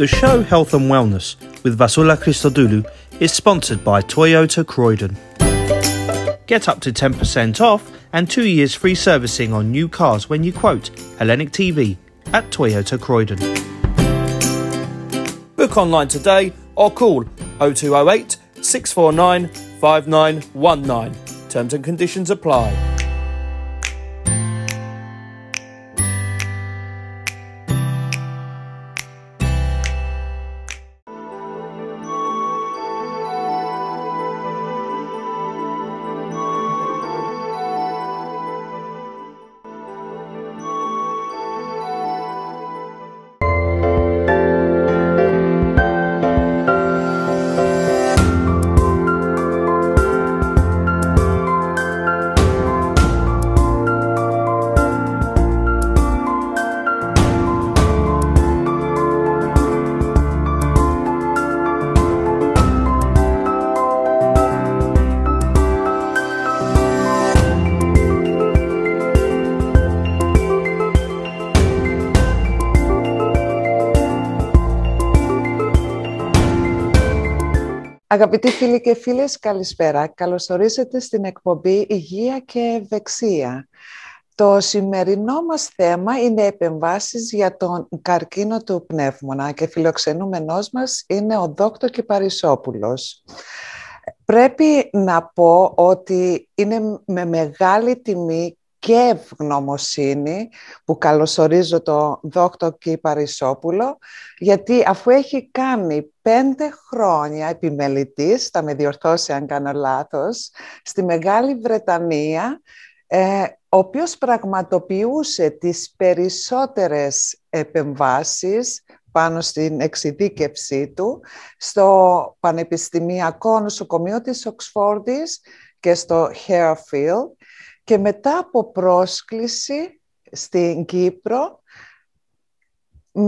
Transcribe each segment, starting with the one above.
The show Health and Wellness with Vasula Christodoulou is sponsored by Toyota Croydon. Get up to 10% off and two years free servicing on new cars when you quote Hellenic TV at Toyota Croydon. Book online today or call 0208 649 5919. Terms and conditions apply. Αγαπητοί φίλοι και φίλες, καλησπέρα. Καλωσορίσατε στην εκπομπή Υγεία και Ευεξία. Το σημερινό μας θέμα είναι επεμβάσεις για τον καρκίνο του πνεύμονα και φιλοξενούμενός μας είναι ο Δόκτωρ Κυπαρισόπουλος. Πρέπει να πω ότι είναι με μεγάλη τιμή και ευγνωμοσύνη που καλωσορίζω τον Δόκτωρ Κυπαρισόπουλο γιατί αφού έχει κάνει πέντε χρόνια επιμελητής, θα με διορθώσει αν κάνω λάθος, στη Μεγάλη Βρετανία, ε, ο οποίος πραγματοποιούσε τις περισσότερες επεμβάσεις πάνω στην εξειδίκευσή του στο Πανεπιστημιακό Νοσοκομείο της Οξφόρδης και στο Harefield και μετά από πρόσκληση στην Κύπρο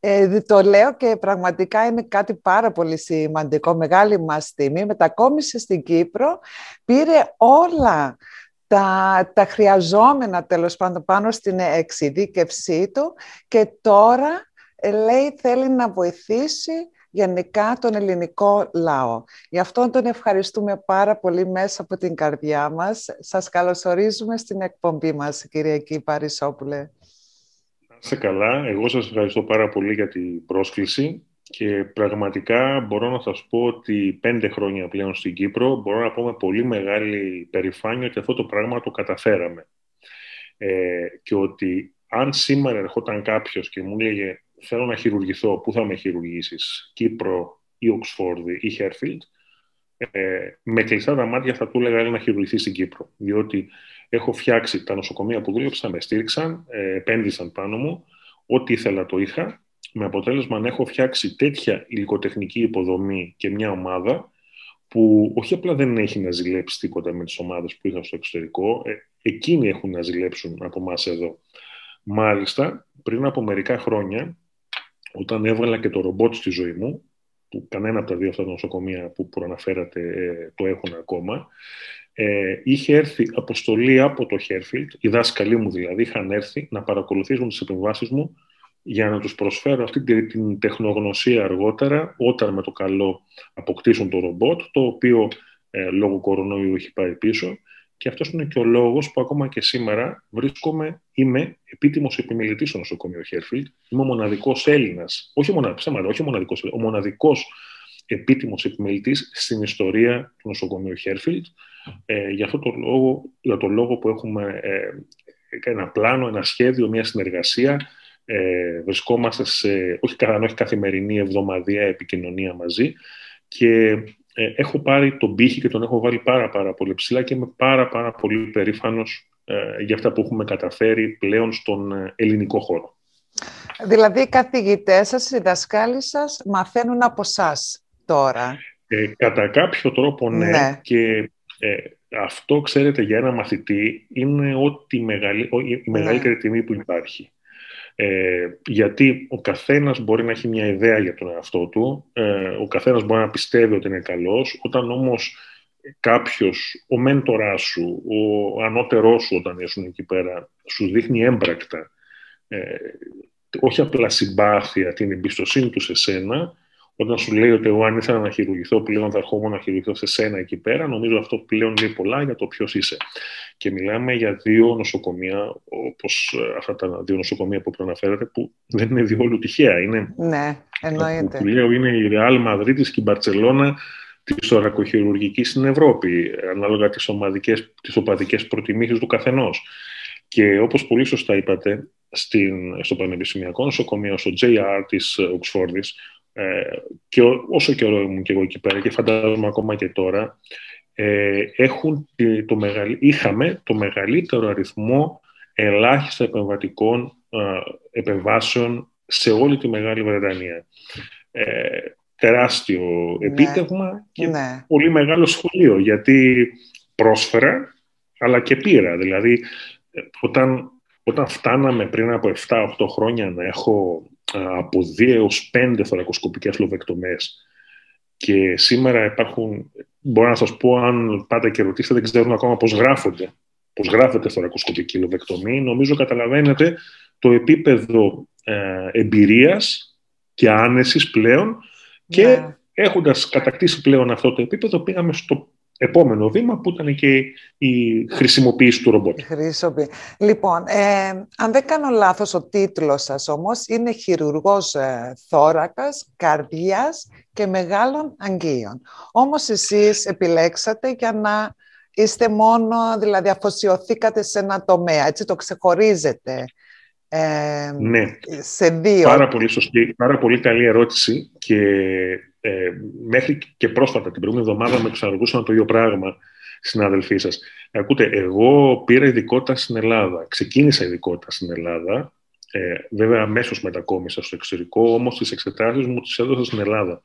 ε, το λέω και πραγματικά είναι κάτι πάρα πολύ σημαντικό, μεγάλη μας τιμή. Μετακόμισε στην Κύπρο, πήρε όλα τα, τα χρειαζόμενα τέλος πάντων πάνω στην εξειδίκευσή του και τώρα ε, λέει θέλει να βοηθήσει γενικά τον ελληνικό λαό. Γι' αυτό τον ευχαριστούμε πάρα πολύ μέσα από την καρδιά μας. Σας καλωσορίζουμε στην εκπομπή μας, Κυριακή Παρισόπουλε. Σε καλά. Εγώ σας ευχαριστώ πάρα πολύ για την πρόσκληση και πραγματικά μπορώ να σας πω ότι πέντε χρόνια πλέον στην Κύπρο μπορώ να πω με πολύ μεγάλη περηφάνεια ότι αυτό το πράγμα το καταφέραμε. Ε, και ότι αν σήμερα ερχόταν κάποιος και μου λέγε θέλω να χειρουργηθώ, πού θα με χειρουργήσεις, Κύπρο ή Οξφόρδη ή Χέρφιλντ, ε, με κλειστά τα μάτια θα του έλεγα να χειρουργηθεί στην Κύπρο. Διότι έχω φτιάξει τα νοσοκομεία που δούλεψα, με στήριξαν, ε, επένδυσαν πάνω μου, ό,τι ήθελα το είχα, με αποτέλεσμα να έχω φτιάξει τέτοια υλικοτεχνική υποδομή και μια ομάδα που όχι απλά δεν έχει να ζηλέψει τίποτα με τις ομάδες που είχα στο εξωτερικό, ε, εκείνοι έχουν να ζηλέψουν από εμάς εδώ. Μάλιστα, πριν από μερικά χρόνια, όταν έβγαλα και το ρομπότ στη ζωή μου, που κανένα από τα δύο αυτά τα νοσοκομεία που προαναφέρατε ε, το έχουν ακόμα, ε, είχε έρθει αποστολή από το Χέρφιλτ, οι δάσκαλοι μου δηλαδή, είχαν έρθει να παρακολουθήσουν τις επεμβάσεις μου για να τους προσφέρω αυτή την τεχνογνωσία αργότερα, όταν με το καλό αποκτήσουν το ρομπότ, το οποίο ε, λόγω κορονοϊού έχει πάει πίσω και αυτός είναι και ο λόγος που ακόμα και σήμερα βρίσκομαι, είμαι επίτιμος επιμελητής στο νοσοκομείο Χέρφιλντ. Είμαι ο μοναδικός Έλληνας, όχι, μονα, όχι ο μοναδικός, ο μοναδικός επίτιμος επιμελητής στην ιστορία του νοσοκομείου Χέρφιλντ. Ε, για αυτό το λόγο, για το λόγο που έχουμε ε, ένα πλάνο, ένα σχέδιο, μια συνεργασία. Ε, βρισκόμαστε σε, όχι, όχι καθημερινή, εβδομαδία επικοινωνία μαζί και ε, έχω πάρει τον πύχη και τον έχω βάλει πάρα πάρα πολύ ψηλά και είμαι πάρα πάρα πολύ περήφανος ε, για αυτά που έχουμε καταφέρει πλέον στον ε, ελληνικό χώρο. Δηλαδή οι καθηγητές σας, οι δασκάλοι σας μαθαίνουν από εσά τώρα. Ε, κατά κάποιο τρόπο ναι, ναι. και αυτό ξέρετε για ένα μαθητή είναι ό,τι μεγαλύ, η μεγαλύτερη ναι. τιμή που υπάρχει. Ε, γιατί ο καθένας μπορεί να έχει μια ιδέα για τον εαυτό του, ε, ο καθένας μπορεί να πιστεύει ότι είναι καλός, όταν όμως κάποιος, ο μέντοράς σου, ο ανώτερός σου όταν ήσουν εκεί πέρα, σου δείχνει έμπρακτα ε, όχι απλά συμπάθεια, την εμπιστοσύνη του σε σένα, όταν σου λέει ότι εγώ αν ήθελα να χειρουργηθώ πλέον θα ερχόμουν να χειρουργηθώ σε σένα εκεί πέρα, νομίζω αυτό πλέον λέει πολλά για το ποιος είσαι. Και μιλάμε για δύο νοσοκομεία, όπως ε, αυτά τα δύο νοσοκομεία που προαναφέρατε, που δεν είναι διόλου τυχαία. Είναι, ναι, εννοείται. Που λέω είναι η Ρεάλ Μαδρίτη και η Μπαρσελόνα της ορακοχειρουργικής στην Ευρώπη, ανάλογα τις τις οπαδικές προτιμήσεις του καθενός. Και όπως πολύ σωστά είπατε, στην, στο Πανεπιστημιακό Νοσοκομείο, στο JR της Οξφόρδης, ε, και όσο καιρό ήμουν και εγώ εκεί πέρα και φαντάζομαι ακόμα και τώρα, ε, έχουν το μεγαλ... είχαμε το μεγαλύτερο αριθμό ελάχιστα επεμβατικών ε, επεμβάσεων σε όλη τη Μεγάλη Βρετανία. Ε, τεράστιο ναι. επίτευγμα και ναι. πολύ μεγάλο σχολείο, γιατί πρόσφερα, αλλά και πήρα. Δηλαδή, όταν, όταν φτάναμε πριν από 7-8 χρόνια να έχω από 2 έως 5 θωρακοσκοπικές λοβεκτομές και σήμερα υπάρχουν, μπορώ να σας πω αν πάτε και ρωτήσετε, δεν ξέρουν ακόμα πώς γράφονται, πώς γράφεται θωρακοσκοπική λοβεκτομή. Νομίζω καταλαβαίνετε το επίπεδο ε, εμπειρίας και άνεσης πλέον και yeah. έχοντας κατακτήσει πλέον αυτό το επίπεδο πήγαμε στο επόμενο βήμα που ήταν και η χρησιμοποίηση του ρομπότ. Λοιπόν, ε, αν δεν κάνω λάθος, ο τίτλος σας όμως είναι χειρουργός ε, θώρακας, καρδιάς και μεγάλων αγγείων. Όμως εσείς επιλέξατε για να είστε μόνο, δηλαδή αφοσιωθήκατε σε ένα τομέα, έτσι το ξεχωρίζετε. Ε, ναι, σε δύο. Πάρα πολύ σωστή, πάρα πολύ καλή ερώτηση και ε, μέχρι και πρόσφατα, την προηγούμενη εβδομάδα, με ξαναρωτούσαν το ίδιο πράγμα συναδελφοί σας. Ακούτε, εγώ πήρα ειδικότητα στην Ελλάδα. Ξεκίνησα ειδικότητα στην Ελλάδα. Ε, βέβαια, αμέσως μετακόμισα στο εξωτερικό, όμως τις εξετάσεις μου τις έδωσα στην Ελλάδα.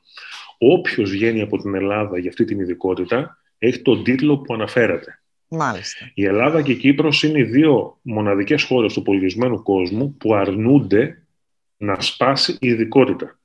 Όποιος βγαίνει από την Ελλάδα για αυτή την ειδικότητα έχει τον τίτλο που αναφέρατε. Μάλιστα. Η Ελλάδα και η Κύπρος είναι οι δύο μοναδικές χώρες του πολιτισμένου κόσμου που αρνούνται να σπάσει η ειδικότητα.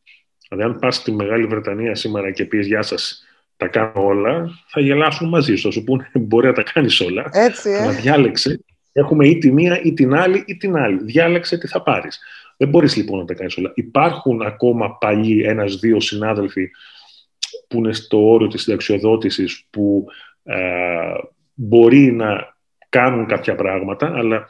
Δηλαδή, αν πας στη Μεγάλη Βρετανία σήμερα και πεις Γεια σας, τα κάνω όλα, θα γελάσουν μαζί σου. Θα σου πούνε Μπορεί να τα κάνεις όλα. Έτσι, ε. Αλλά διάλεξε. Έχουμε ή τη μία ή την άλλη ή την άλλη. Διάλεξε τι θα πάρεις. Δεν μπορείς λοιπόν να τα κάνεις όλα. Υπάρχουν ακόμα παλιοί ένα-δύο συνάδελφοι που είναι στο όριο της συνταξιοδότησης που ε, μπορεί να κάνουν κάποια πράγματα, αλλά ε,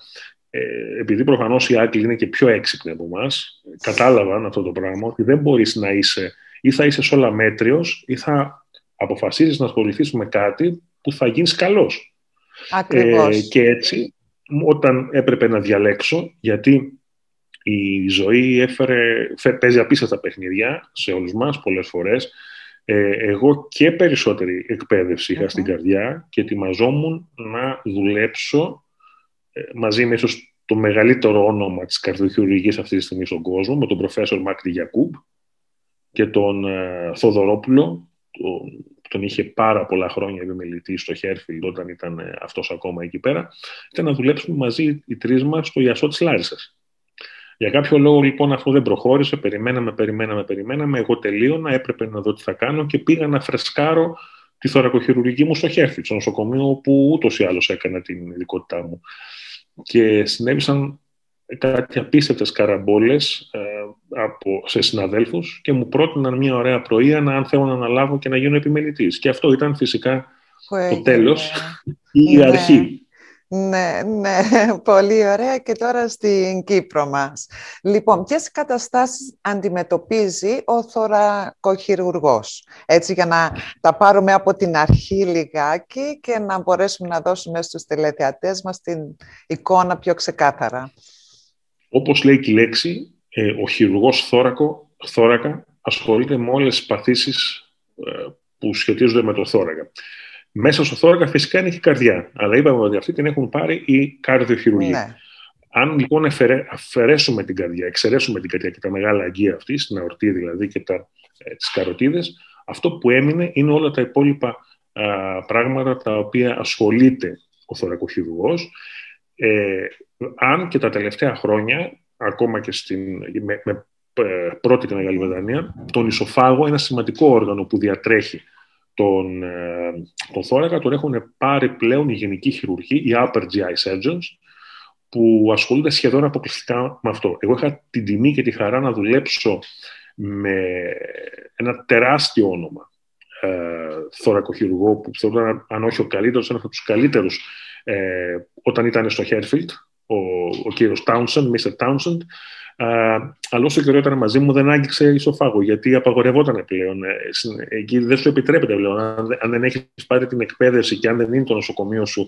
επειδή προφανώς οι Άγγλοι είναι και πιο έξυπνοι από εμάς, κατάλαβαν αυτό το πράγμα ότι δεν μπορείς να είσαι ή θα είσαι όλα μέτριος ή θα αποφασίσει να ασχοληθείς με κάτι που θα γίνεις καλός. Ε, και έτσι, όταν έπρεπε να διαλέξω, γιατί η ζωή έφερε, παίζει απίστευτα παιχνίδια σε όλους μας πολλές φορές, ε, εγώ και περισσότερη εκπαίδευση είχα στην καρδιά και ετοιμαζόμουν να δουλέψω ε, μαζί με ίσως το μεγαλύτερο όνομα της καρδιοχειρουργικής αυτής τη στιγμή στον κόσμο, με τον προφέσορ Μάκρη Γιακούμπ και τον ε, Θοδωρόπουλο, τον, τον είχε πάρα πολλά χρόνια επιμελητή στο Χέρφιλ όταν ήταν ε, αυτός ακόμα εκεί πέρα, ήταν να δουλέψουμε μαζί οι τρεις μας στο Ιασό της Λάρισας. Για κάποιο λόγο λοιπόν αυτό δεν προχώρησε, περιμέναμε, περιμέναμε, περιμέναμε, εγώ τελείωνα, έπρεπε να δω τι θα κάνω και πήγα να φρεσκάρω τη θωρακοχειρουργική μου στο Χέρφιλ, στο νοσοκομείο που ούτως ή άλλως έκανα την ειδικότητά μου και συνέβησαν κάτι απίστευτες καραμπόλες ε, από, σε συναδέλφους και μου πρότειναν μια ωραία πρωία να αν θέλω να αναλάβω και να γίνω επιμελητής. Και αυτό ήταν φυσικά το τέλος ή η ναι. αρχή. Ναι, ναι, πολύ ωραία και τώρα στην Κύπρο μας. Λοιπόν, ποιες καταστάσεις αντιμετωπίζει ο θωρακοχειρουργός, έτσι για να τα πάρουμε από την αρχή λιγάκι και να μπορέσουμε να δώσουμε στους τελεθεατές μας την εικόνα πιο ξεκάθαρα. Όπως λέει και η λέξη, ε, ο χειρουργός θώρακο, θώρακα ασχολείται με όλες τις παθήσεις ε, που σχετίζονται με το θώρακα. Μέσα στο θώρακα φυσικά είναι και η καρδιά. Αλλά είπαμε ότι αυτή την έχουν πάρει οι καρδιοχειρουργοί. Ναι. Αν λοιπόν αφαιρέσουμε την καρδιά, εξαιρέσουμε την καρδιά και τα μεγάλα αγγεία αυτή, στην αορτή δηλαδή και τα, ε, τις καροτίδες, αυτό που έμεινε είναι όλα τα υπόλοιπα πράγματα τα οποία ασχολείται ο θωρακοχειρουργός. Ε, αν και τα τελευταία χρόνια, ακόμα και στην, με, με ε, πρώτη και Μεγάλη Βρετανία, τον ισοφάγο, ένα σημαντικό όργανο που διατρέχει τον, ε, τον θώρακα τον έχουν πάρει πλέον οι γενικοί χειρουργοί, οι upper GI surgeons, που ασχολούνται σχεδόν αποκλειστικά με αυτό. Εγώ είχα την τιμή και τη χαρά να δουλέψω με ένα τεράστιο όνομα ε, θωρακοχειρουργό που θεωρώ αν όχι ο καλύτερος, ένας από τους καλύτερους ε, όταν ήταν στο Χέρφιλτ, ο, ο κύριος Townsend, Mr. Townsend, αλλά όσο καιρό ήταν μαζί μου δεν άγγιξε ισοφάγο, γιατί απαγορευόταν πλέον. Ε, εκεί δεν σου επιτρέπεται πλέον. Αν, δεν έχεις πάρει την εκπαίδευση και αν δεν είναι το νοσοκομείο σου,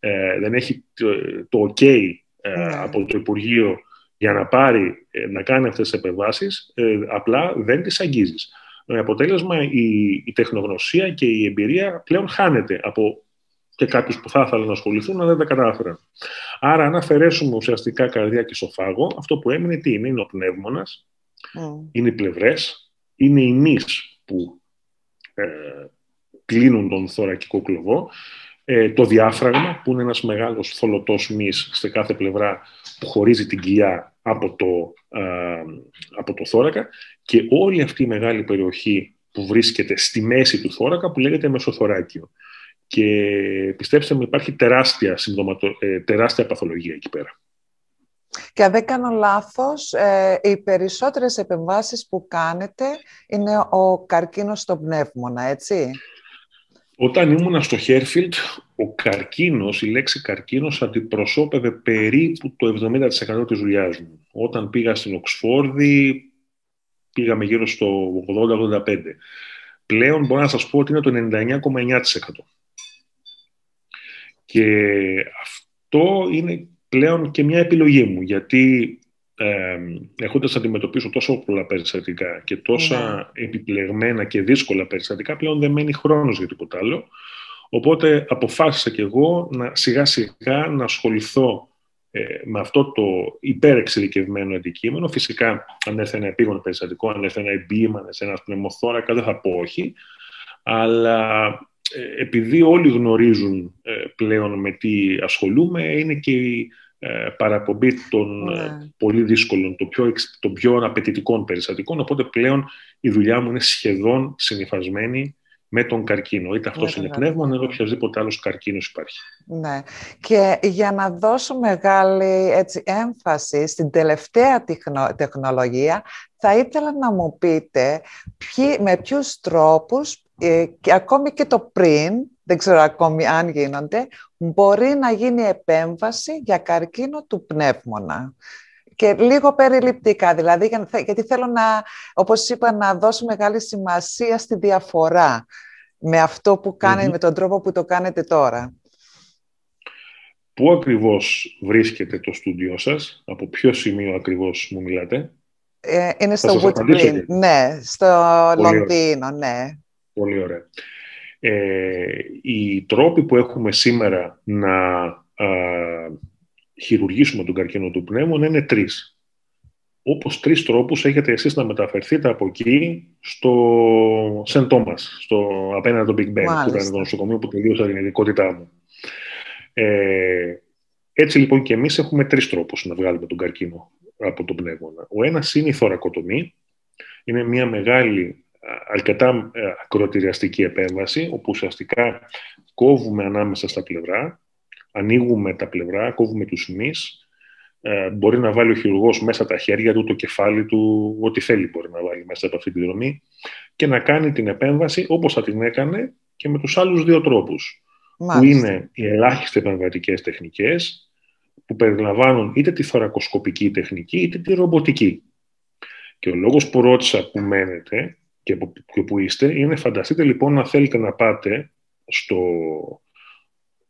ε, δεν έχει το, το OK ε, ναι. από το Υπουργείο για να πάρει, να κάνει αυτές τις επεμβάσεις, απλά δεν τις αγγίζεις. Με αποτέλεσμα η, η τεχνογνωσία και η εμπειρία πλέον χάνεται από και κάποιους που θα ήθελαν να ασχοληθούν, αλλά δεν τα κατάφεραν. Άρα, αν αφαιρέσουμε ουσιαστικά καρδιά και σοφάγο, αυτό που έμεινε τι είναι, είναι ο πνεύμονας, mm. είναι οι πλευρές, είναι οι μυ που ε, κλείνουν τον θωρακικό κλωβό, ε, το διάφραγμα που είναι ένας μεγάλος θολωτός μυς σε κάθε πλευρά που χωρίζει την κοιλιά από το, ε, από το θώρακα και όλη αυτή η μεγάλη περιοχή που βρίσκεται στη μέση του θώρακα που λέγεται μεσοθωράκιο. Και πιστέψτε με, υπάρχει τεράστια, ε, τεράστια παθολογία εκεί πέρα. Και αν δεν κάνω λάθος, ε, οι περισσότερες επεμβάσεις που κάνετε είναι ο καρκίνος στο πνεύμονα, έτσι; Όταν ήμουνα στο Χέρφιλτ, ο καρκίνος, η λέξη καρκίνος αντιπροσώπευε περίπου το 70% της δουλειάς μου. Όταν πήγα στην Οξφόρδη, πήγαμε γύρω στο 80-85. Πλέον μπορώ να σας πω ότι είναι το 99,9%. Και αυτό είναι πλέον και μια επιλογή μου, γιατί ε, έχοντας αντιμετωπίσω τόσο πολλά περιστατικά και τόσα ναι. επιπλεγμένα και δύσκολα περιστατικά, πλέον δεν μένει χρόνος για τίποτα άλλο. Οπότε αποφάσισα και εγώ να σιγά σιγά να ασχοληθώ ε, με αυτό το υπερεξελικευμένο αντικείμενο. Φυσικά, αν έρθει ένα επίγον περιστατικό, αν έρθει ένα εμπίημα, ένας πνευμοθώρακας, δεν θα πω όχι. Αλλά ε, επειδή όλοι γνωρίζουν ε, πλέον με τι ασχολούμαι, είναι και η ε, παραπομπή των ναι. πολύ δύσκολων, των πιο, των πιο απαιτητικών περιστατικών, οπότε πλέον η δουλειά μου είναι σχεδόν συνειφασμένη με τον καρκίνο. Είτε αυτός είναι πνεύμα, είτε οποιοδήποτε άλλος καρκίνος υπάρχει. Ναι. Και για να δώσω μεγάλη έτσι, έμφαση στην τελευταία τεχνολογία, θα ήθελα να μου πείτε ποιοι, με ποιους τρόπους ε, και ακόμη και το πριν, δεν ξέρω ακόμη αν γίνονται, μπορεί να γίνει επέμβαση για καρκίνο του πνεύμονα. Και λίγο περιληπτικά, δηλαδή, γιατί θέλω να, όπως είπα, να δώσω μεγάλη σημασία στη διαφορά με αυτό που κανετε με τον τρόπο που το κάνετε τώρα. Πού ακριβώς βρίσκεται το στούντιό σας, από ποιο σημείο ακριβώς μου μιλάτε; Ε, είναι στο Woodgreen, ναι, στο Λονδίνο, ναι. Πολύ ωραία. Ε, οι τρόποι που έχουμε σήμερα να α, χειρουργήσουμε τον καρκίνο του πνεύμου είναι τρεις. Όπως τρεις τρόπους έχετε εσείς να μεταφερθείτε από εκεί στο Σεν Τόμας, στο απέναντι το Big Ben, που ήταν το νοσοκομείο που τελείωσα την ειδικότητά μου. Ε, έτσι λοιπόν και εμείς έχουμε τρεις τρόπους να βγάλουμε τον καρκίνο από τον πνεύμονα. Ο ένας είναι η θωρακοτομή. Είναι μια μεγάλη αρκετά ε, ακροτηριαστική επέμβαση, όπου ουσιαστικά κόβουμε ανάμεσα στα πλευρά, ανοίγουμε τα πλευρά, κόβουμε τους μυς, ε, μπορεί να βάλει ο χειρουργός μέσα τα χέρια του, το κεφάλι του, ό,τι θέλει μπορεί να βάλει μέσα από αυτή τη δρομή και να κάνει την επέμβαση όπως θα την έκανε και με τους άλλους δύο τρόπους, που είναι οι ελάχιστες επεμβατικές τεχνικές, που περιλαμβάνουν είτε τη θωρακοσκοπική τεχνική είτε τη ρομποτική. Και ο λόγος που ρώτησα που μένετε και που, που είστε είναι φανταστείτε λοιπόν να θέλετε να πάτε στο,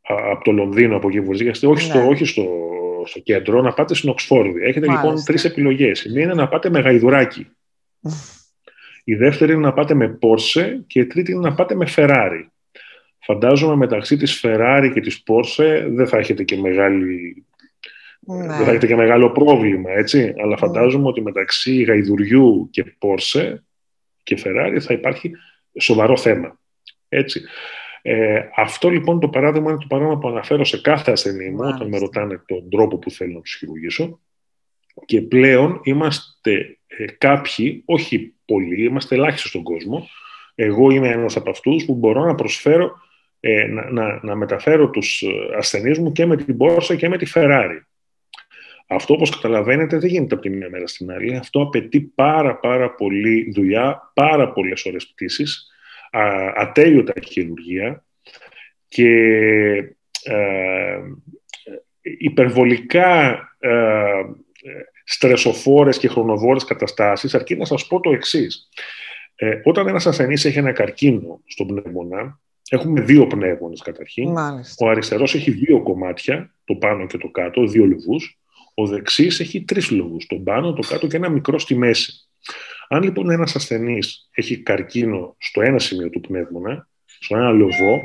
από το Λονδίνο, από εκεί που βρίσκεστε, όχι, στο, ναι. όχι στο, στο κέντρο, να πάτε στην Οξφόρδη. Έχετε λοιπόν τρεις επιλογές. Η μία είναι να πάτε με γαϊδουράκι. η δεύτερη είναι να πάτε με Πόρσε και η τρίτη είναι να πάτε με Φεράρι. Φαντάζομαι μεταξύ της Φεράρι και της Πόρσε δεν θα έχετε και μεγάλη ναι. Δεν θα έχετε και μεγάλο πρόβλημα, έτσι. Αλλά ναι. φαντάζομαι ότι μεταξύ γαϊδουριού και Πόρσε και Ferrari θα υπάρχει σοβαρό θέμα. Έτσι. Ε, αυτό λοιπόν το παράδειγμα είναι το παράδειγμα που αναφέρω σε κάθε ασθενή μου όταν με ρωτάνε τον τρόπο που θέλω να του χειρουργήσω. Και πλέον είμαστε ε, κάποιοι, όχι πολλοί, είμαστε ελάχιστοι στον κόσμο. Εγώ είμαι ένας από αυτούς που μπορώ να προσφέρω, ε, να, να, να μεταφέρω τους ασθενείς μου και με την Πόρσα και με τη Ferrari. Αυτό, όπως καταλαβαίνετε, δεν γίνεται από τη μία μέρα στην άλλη. Αυτό απαιτεί πάρα πάρα πολύ δουλειά, πάρα πολλές ώρες πτήσεις, ατέλειωτα χειρουργία και ε, υπερβολικά ε, στρεσοφόρες και χρονοβόρες καταστάσεις, αρκεί να σας πω το εξής. Ε, όταν ένας ασθενής έχει ένα καρκίνο στον πνεύμονα, έχουμε δύο πνεύμονες καταρχήν. Μάλιστα. Ο αριστερός έχει δύο κομμάτια, το πάνω και το κάτω, δύο λουβούς. Ο δεξής έχει τρεις λουβούς, τον πάνω, το κάτω και ένα μικρό στη μέση. Αν λοιπόν ένας ασθενής έχει καρκίνο στο ένα σημείο του πνεύμονα, στο ένα λοβό,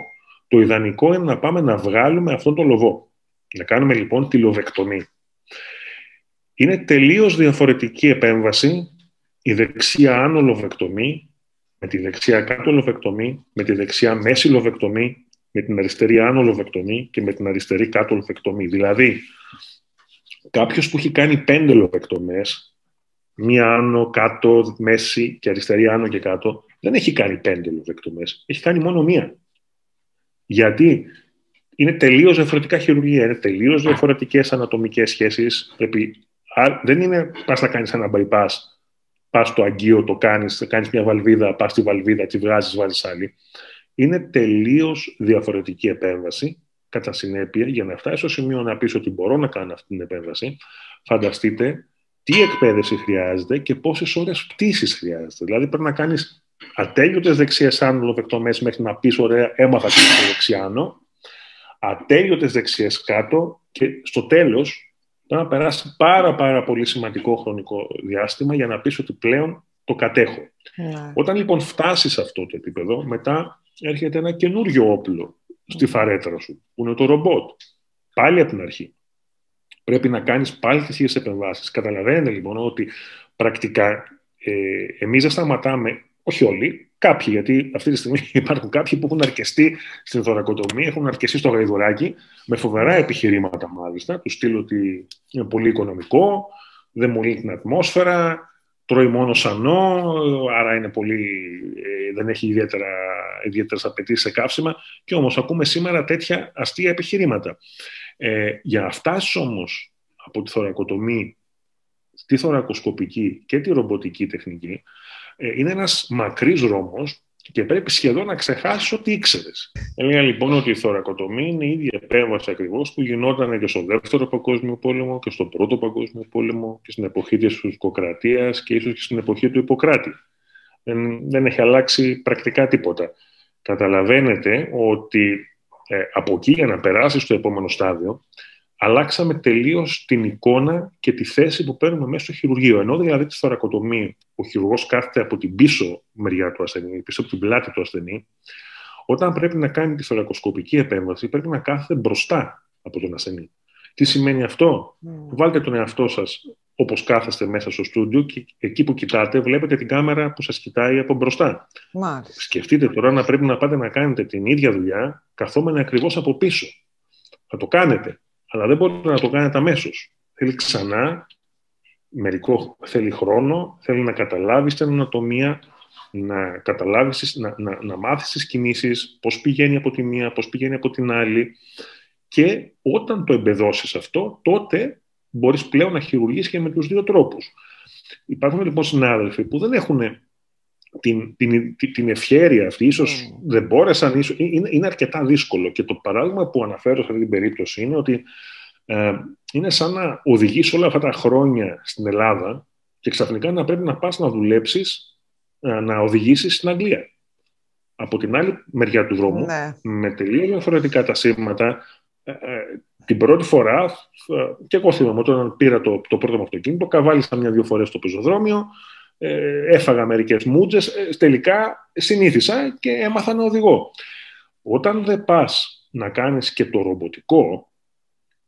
το ιδανικό είναι να πάμε να βγάλουμε αυτόν τον λοβό. Να κάνουμε λοιπόν τη λοβεκτομή. Είναι τελείως διαφορετική επέμβαση η δεξιά άνω λοβεκτομή με τη δεξιά κάτω λοβεκτομή, με τη δεξιά μέση λοβεκτομή, με την αριστερή άνω λοβεκτομή και με την αριστερή κάτω λοβεκτομή. Δηλαδή, κάποιος που έχει κάνει πέντε λοβεκτομές, μία άνω, κάτω, μέση και αριστερή άνω και κάτω, δεν έχει κάνει πέντε λοβεκτομές. Έχει κάνει μόνο μία. Γιατί είναι τελείως διαφορετικά χειρουργία, είναι τελείως διαφορετικές ανατομικές σχέσεις. Δεν είναι πας να κάνεις ένα bypass, πας στο αγκείο, το κάνεις, κάνεις μια βαλβίδα, πας στη βαλβίδα, τη βγάζεις, βάζεις άλλη. Είναι τελείως διαφορετική επέμβαση. Κατά συνέπεια, για να φτάσει στο σημείο να πεις ότι μπορώ να κάνω αυτή την επέμβαση, φανταστείτε τι εκπαίδευση χρειάζεται και πόσες ώρες πτήσης χρειάζεται. Δηλαδή, πρέπει να κάνεις ατέλειωτες δεξιές άνω λοβεκτομέ μέχρι να πεις: Ωραία, έμαθα το δεξιάνο. Ατέλειωτες δεξιές κάτω και στο τέλος πρέπει να περάσει πάρα, πάρα πολύ σημαντικό χρονικό διάστημα για να πεις ότι πλέον το κατέχω. Ναι. Όταν λοιπόν φτάσεις σε αυτό το επίπεδο, μετά έρχεται ένα καινούριο όπλο στη φαρέτρα σου, που είναι το ρομπότ. Πάλι από την αρχή. Πρέπει να κάνεις πάλι τις ίδιες επεμβάσεις. Καταλαβαίνετε λοιπόν ότι πρακτικά ε, εμείς δεν σταματάμε όχι όλοι, κάποιοι, γιατί αυτή τη στιγμή υπάρχουν κάποιοι που έχουν αρκεστεί στην θωρακοτομία, έχουν αρκεστεί στο γαϊδουράκι, με φοβερά επιχειρήματα μάλιστα. Τους στείλω ότι είναι πολύ οικονομικό, δεν μολύνει την ατμόσφαιρα, τρώει μόνο σανό, άρα είναι πολύ, ε, δεν έχει ιδιαίτερα, ιδιαίτερες απαιτήσεις σε καύσιμα. Και όμως ακούμε σήμερα τέτοια αστεία επιχειρήματα. Ε, για να φτάσει όμως από τη θωρακοτομή στη θωρακοσκοπική και τη ρομποτική τεχνική, ε, είναι ένας μακρύς δρόμος και πρέπει σχεδόν να ξεχάσει ό,τι ήξερες. Έλεγα λοιπόν ότι η θωρακοτομή είναι η ίδια επέμβαση ακριβώς που γινόταν και στο δεύτερο Παγκόσμιο Πόλεμο και στο πρώτο Παγκόσμιο Πόλεμο και στην εποχή της Φουσκοκρατία και ίσως και στην εποχή του Ιπποκράτη. Δεν, δεν έχει αλλάξει πρακτικά τίποτα. Καταλαβαίνετε ότι ε, από εκεί για να περάσεις στο επόμενο στάδιο αλλάξαμε τελείως την εικόνα και τη θέση που παίρνουμε μέσα στο χειρουργείο. Ενώ δηλαδή τη θωρακοτομή ο χειρουργός κάθεται από την πίσω μεριά του ασθενή, πίσω από την πλάτη του ασθενή, όταν πρέπει να κάνει τη θωρακοσκοπική επέμβαση, πρέπει να κάθεται μπροστά από τον ασθενή. Τι σημαίνει αυτό, mm. Βάλτε τον εαυτό σας όπως κάθεστε μέσα στο στούντιο και εκεί που κοιτάτε, βλέπετε την κάμερα που σας κοιτάει από μπροστά. Μάλιστα. Σκεφτείτε τώρα να πρέπει να πάτε να κάνετε την ίδια δουλειά καθόμενα ακριβώς από πίσω. Θα το κάνετε αλλά δεν μπορείτε να το κάνετε αμέσως. Θέλει ξανά, μερικό θέλει χρόνο, θέλει να καταλάβεις την ανατομία, να καταλάβεις, να, να, να μάθεις τις κινήσεις, πώς πηγαίνει από τη μία, πώς πηγαίνει από την άλλη και όταν το εμπεδώσεις αυτό, τότε μπορείς πλέον να χειρουργήσεις και με τους δύο τρόπους. Υπάρχουν λοιπόν συνάδελφοι που δεν έχουν την, την, την ευχέρεια αυτή, ίσως mm. δεν μπόρεσαν, ίσως, είναι, είναι αρκετά δύσκολο. Και το παράδειγμα που αναφέρω σε αυτή την περίπτωση είναι ότι ε, είναι σαν να οδηγείς όλα αυτά τα χρόνια στην Ελλάδα και ξαφνικά να πρέπει να πας να δουλέψεις, ε, να οδηγήσεις στην Αγγλία. Από την άλλη μεριά του δρόμου, ναι. με τελείως διαφορετικά τα σήματα, ε, ε, την πρώτη φορά, και εγώ θυμάμαι όταν πήρα το, το πρώτο μου αυτοκίνητο, καβάλισα μια-δύο φορές στο πεζοδρόμιο, ε, έφαγα μερικές μούτζες, ε, τελικά συνήθισα και έμαθα να οδηγώ. Όταν δεν πας να κάνεις και το ρομποτικό,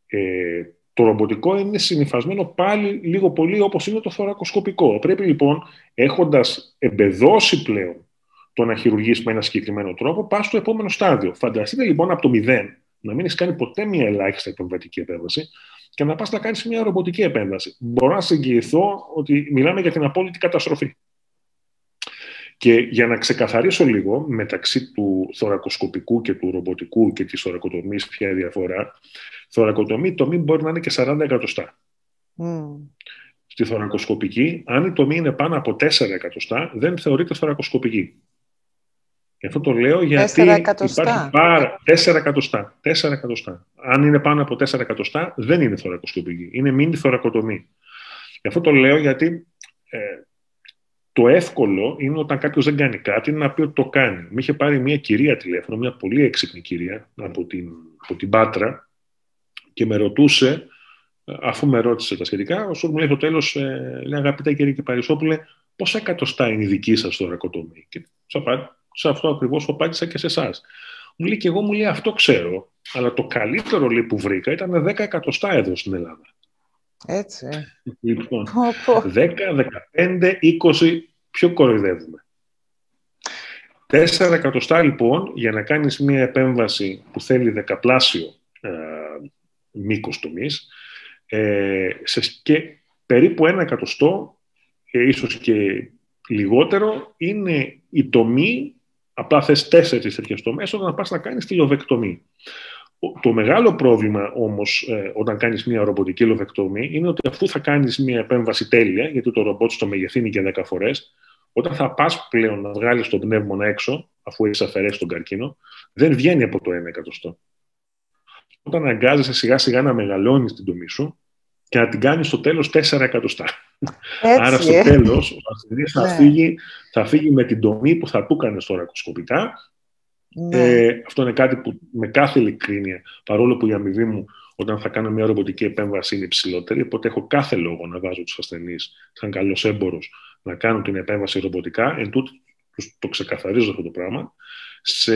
ε, το ρομποτικό είναι συνειφασμένο πάλι λίγο πολύ όπως είναι το θωρακοσκοπικό. Πρέπει λοιπόν, έχοντας εμπεδώσει πλέον το να χειρουργήσει με ένα συγκεκριμένο τρόπο, πας στο επόμενο στάδιο. Φανταστείτε λοιπόν από το μηδέν να μην έχεις κάνει ποτέ μια ελάχιστα επεμβατική επέμβαση, και να πας να κάνεις μια ρομποτική επέμβαση. Μπορώ να εγγυηθώ ότι μιλάμε για την απόλυτη καταστροφή. Και για να ξεκαθαρίσω λίγο μεταξύ του θωρακοσκοπικού και του ρομποτικού και της θωρακοτομής ποια διαφορά, θωρακοτομή τομή μπορεί να είναι και 40 εκατοστά. Στη θωρακοσκοπική, αν η τομή είναι πάνω από 4 εκατοστά, δεν θεωρείται θωρακοσκοπική. Και αυτό το λέω γιατί 4 εκατοστά. Πάρα... 4 εκατοστά. 4 εκατοστά. Αν είναι πάνω από 4 εκατοστά, δεν είναι θωρακοσκοπική. Είναι μήνυ θωρακοτομή. Και αυτό το λέω γιατί ε, το εύκολο είναι όταν κάποιος δεν κάνει κάτι να πει ότι το κάνει. Με είχε πάρει μια κυρία τηλέφωνο, μια πολύ έξυπνη κυρία από την, από την Πάτρα και με ρωτούσε, αφού με ρώτησε τα σχετικά, ο μου λέει στο τέλος, ε, λέει αγαπητά κυρία και Παρισόπουλε, πόσα εκατοστά είναι η δική σας θωρακοτομή. Και σε αυτό ακριβώς απάντησα και σε εσάς. Μου λέει και εγώ μου λέει αυτό ξέρω, αλλά το καλύτερο λέει, που βρήκα ήταν 10 εκατοστά εδώ στην Ελλάδα. Έτσι. Λοιπόν, 10, 15, 20, πιο κοροϊδεύουμε. 4 εκατοστά λοιπόν για να κάνεις μια επέμβαση που θέλει δεκαπλάσιο ε, μήκος τομής ε, σε, και περίπου ένα εκατοστό, ε, ίσως και λιγότερο, είναι η τομή Απλά θες τέσσερις τέτοιες τομές όταν πας να κάνεις τη λοβεκτομή. Το μεγάλο πρόβλημα όμως ε, όταν κάνεις μια ρομποτική λοβεκτομή είναι ότι αφού θα κάνεις μια επέμβαση τέλεια, γιατί το ρομπότ το μεγεθύνει και 10 φορές, όταν θα πας πλέον να βγάλεις τον πνεύμονα έξω, αφού έχεις αφαιρέσει τον καρκίνο, δεν βγαίνει από το 1 εκατοστό. Όταν αγκάζεσαι σιγά σιγά να μεγαλώνεις την τομή σου και να την κάνει στο τέλος 4 εκατοστά. Έτσι, Άρα στο ε. τέλος ο ασθενής θα, ναι. φύγει, θα φύγει με την τομή που θα του έκανε στο ρακοσκοπικά. Ναι. Ε, αυτό είναι κάτι που με κάθε ειλικρίνεια, παρόλο που η αμοιβή μου όταν θα κάνω μια ρομποτική επέμβαση είναι υψηλότερη, οπότε έχω κάθε λόγο να βάζω τους ασθενείς σαν καλός έμπορο να κάνουν την επέμβαση ρομποτικά. Εν τούτο το ξεκαθαρίζω αυτό το πράγμα. Σε